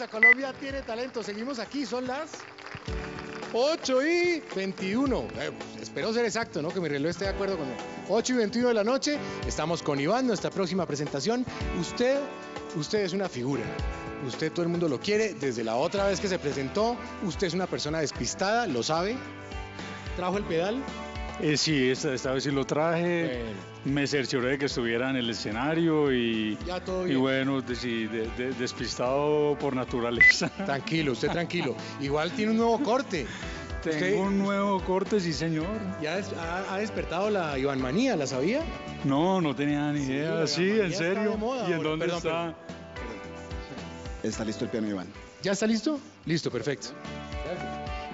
a Colombia Tiene Talento. Seguimos aquí, son las 8 y 21. Eh, pues, espero ser exacto, ¿no? Que mi reloj esté de acuerdo con 8 y 21 de la noche. Estamos con Iván, nuestra próxima presentación. Usted, usted es una figura. Usted todo el mundo lo quiere. Desde la otra vez que se presentó, usted es una persona despistada, lo sabe. Trajo el pedal. Eh, sí, esta, esta vez sí lo traje. Bueno. Me cercioré de que estuviera en el escenario y, Ya todo y bueno, de- de- de- despistado por naturaleza. Tranquilo, usted tranquilo. Igual tiene un nuevo corte. Tengo Usted un nuevo corte, sí señor. ya des- ha, ha despertado la Iván Manía, ¿la sabía? No, no tenía ni idea. Sí, en está de serio. moda ¿Y en dónde Perdón, está? Está listo el piano, Iván. ¿Ya está listo? Listo, perfecto.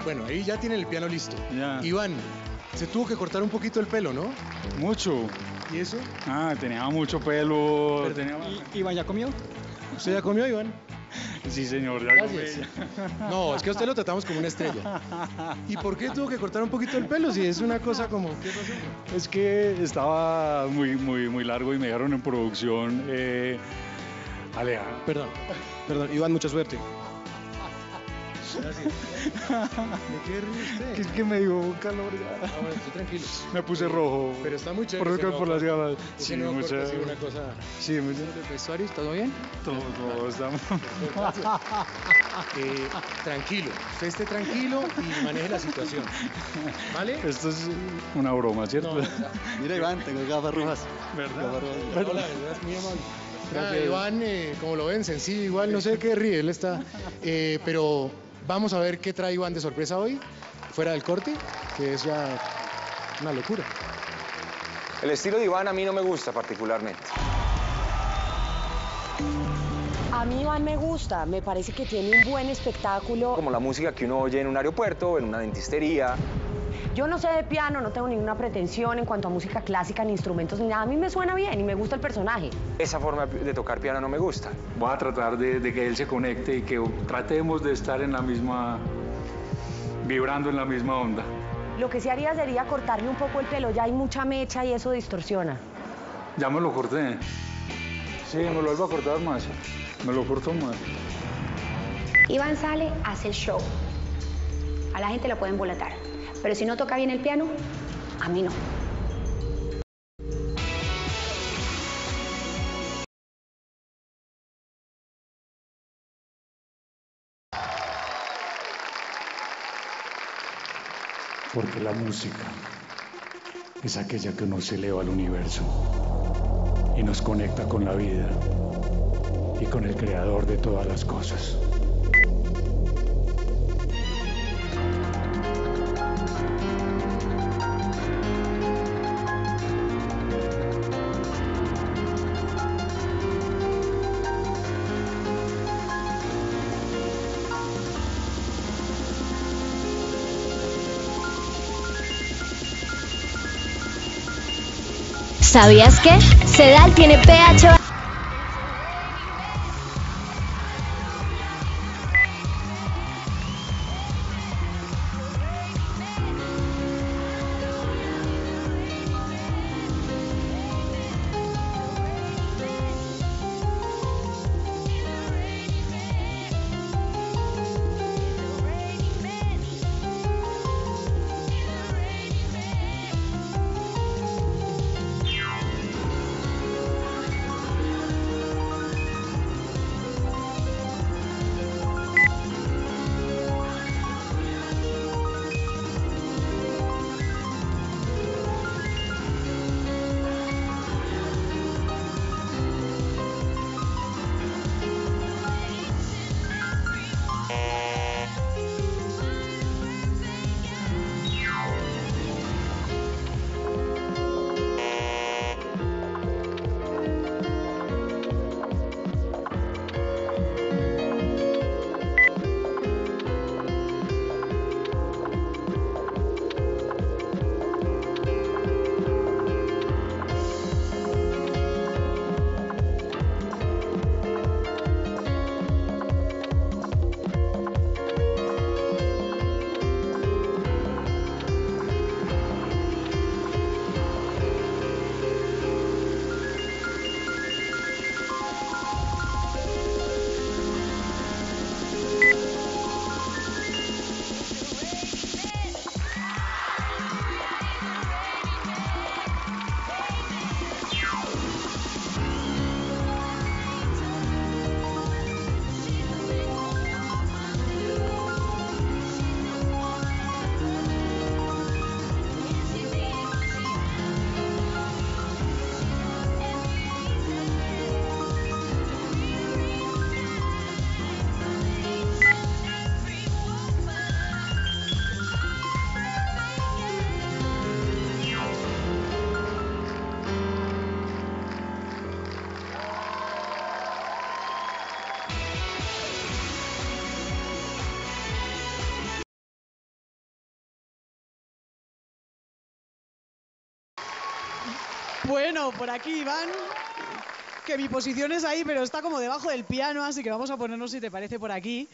Bueno, ahí ya tiene el piano listo. Ya. Iván, se tuvo que cortar un poquito el pelo, ¿no? Mucho. ¿Y eso? Ah, tenía mucho pelo. Pero- tenía- ¿Iván ya comió? ¿Usted ya comió, Iván? Sí, señor. Ya comí. Gracias. No, es que a usted lo tratamos como una estrella. ¿Y por qué tuvo que cortar un poquito el pelo? Si es una cosa como... ¿Qué pasó? Es que estaba muy, muy, muy largo y me dejaron en producción. Eh, Alea, Perdón. Perdón, Iván, mucha suerte. Gracias. ¿De qué ríe que es usted? que me dio calor ya. Ah, bueno, estoy tranquilo. Me puse rojo. Pero está muy chévere. por, por las gafas. Sí, nuevo mucha. corte ha sido una cosa... Sí, mucha. ¿Vestuario? ¿Todo bien? Todo, todo estamos. Gracias. Eh, tranquilo, usted esté tranquilo y maneje la situación. ¿Vale? Esto es una broma, ¿cierto? No, Mira, Iván, tengo gafas rojas. ¿Verdad? Gafas rojas. Hola, la verdad es muy amable. Nada, Gracias. Iván, eh, como lo ven, sencillo, igual, no sé qué ríe, él está. eh, pero vamos a ver qué trae Iván de sorpresa hoy, fuera del corte, que es ya una locura. El estilo de Iván a mí no me gusta particularmente. A mí Iván me gusta, me parece que tiene un buen espectáculo. Como la música que uno oye en un aeropuerto, en una dentistería. Yo no sé de piano, no tengo ninguna pretensión en cuanto a música clásica, ni instrumentos, ni nada. A mí me suena bien y me gusta el personaje. Esa forma de tocar piano no me gusta. Voy a tratar de, de que él se conecte y que tratemos de estar en la misma. vibrando en la misma onda. Lo que sí haría sería cortarle un poco el pelo, ya hay mucha mecha y eso distorsiona. Ya me lo corté. Sí, me lo vuelvo a cortar más. Me lo corto más. Iván sale, hace el show. A la gente lo pueden embolatar. Pero si no toca bien el piano, a mí no. Porque la música es aquella que nos eleva al universo y nos conecta con la vida y con el creador de todas las cosas. ¿Sabías que? Sedal tiene pH Bueno, por aquí Iván, que mi posición es ahí, pero está como debajo del piano, así que vamos a ponernos, si te parece, por aquí.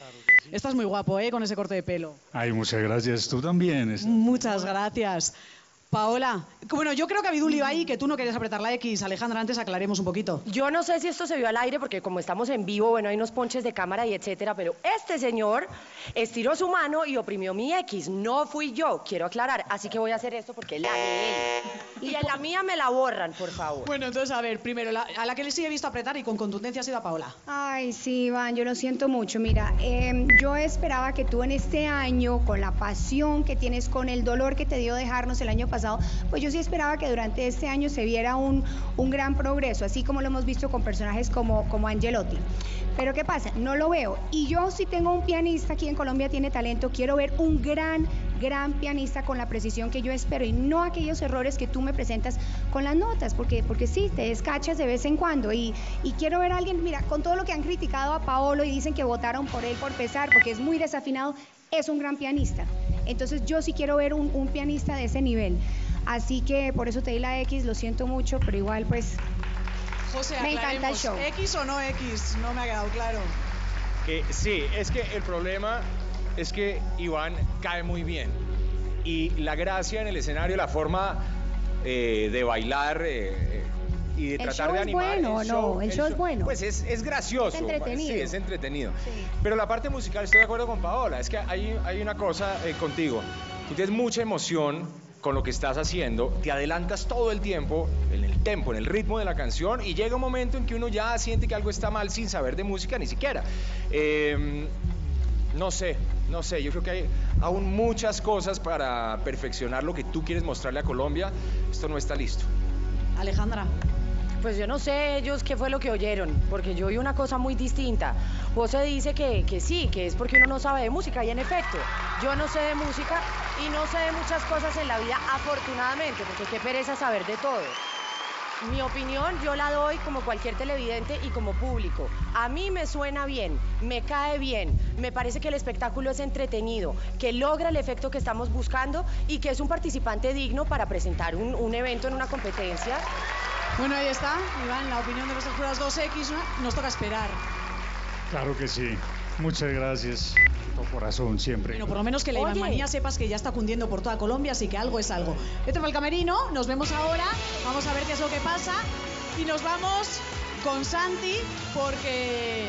Estás muy guapo, ¿eh? Con ese corte de pelo. Ay, muchas gracias. Tú también. Muchas gracias. Paola, bueno, yo creo que Abidul iba ahí, que tú no querías apretar la X. Alejandra, antes aclaremos un poquito. Yo no sé si esto se vio al aire porque como estamos en vivo, bueno, hay unos ponches de cámara y etcétera, pero este señor estiró su mano y oprimió mi X. No fui yo, quiero aclarar. Así que voy a hacer esto porque la de él. Y en la mía me la borran, por favor. Bueno, entonces, a ver, primero, la- a la que le sí he visto apretar y con contundencia ha sido a Paola. Ay, sí, Iván, yo lo siento mucho. Mira, em, yo esperaba que tú en este año, con la pasión que tienes, con el dolor que te dio dejarnos el año pasado, pues yo sí esperaba que durante este año se viera un, un gran progreso, así como lo hemos visto con personajes como, como Angelotti. Pero ¿qué pasa? No lo veo. Y yo si tengo un pianista aquí en Colombia, tiene talento, quiero ver un gran, gran pianista con la precisión que yo espero y no aquellos errores que tú me presentas con las notas, porque, porque sí, te descachas de vez en cuando. Y, y quiero ver a alguien, mira, con todo lo que han criticado a Paolo y dicen que votaron por él por pesar, porque es muy desafinado, es un gran pianista. Entonces yo sí quiero ver un, un pianista de ese nivel. Así que por eso te di la X, lo siento mucho, pero igual pues José, Me encanta el show. ¿X o no X? No me ha quedado claro. Sí, es que el problema es que Iván cae muy bien. Y la gracia en el escenario, la forma eh, de bailar eh, eh, y de El tratar show de es animar. bueno, ¿no? El show es bueno. Pues es, es gracioso. Es entretenido. Sí, es entretenido. Sí. Pero la parte musical, estoy de acuerdo con Paola. Es que hay, hay una cosa eh, contigo. Tú tienes mucha emoción con lo que estás haciendo, te adelantas todo el tiempo el tempo, en el ritmo de la canción y llega un momento en que uno ya siente que algo está mal sin saber de música ni siquiera. Eh, no sé, no sé, yo creo que hay aún muchas cosas para perfeccionar lo que tú quieres mostrarle a Colombia. Esto no está listo. Alejandra. Pues yo no sé ellos qué fue lo que oyeron, porque yo oí una cosa muy distinta. José dice que, que sí, que es porque uno no sabe de música, y en efecto, yo no sé de música y no sé de muchas cosas en la vida, afortunadamente, porque qué pereza saber de todo. Mi opinión yo la doy como cualquier televidente y como público. A mí me suena bien, me cae bien, me parece que el espectáculo es entretenido, que logra el efecto que estamos buscando y que es un participante digno para presentar un, un evento en una competencia. Bueno, ahí está, Iván, la opinión de nuestros jurados 2X. ¿no? Nos toca esperar. Claro que sí. Muchas gracias. Todo corazón, siempre. Bueno, por lo menos que la. Ivanmanía sepas que ya está cundiendo por toda Colombia, así que algo es algo. Vete para el camerino, nos vemos ahora, vamos a ver qué es lo que pasa y nos vamos con Santi porque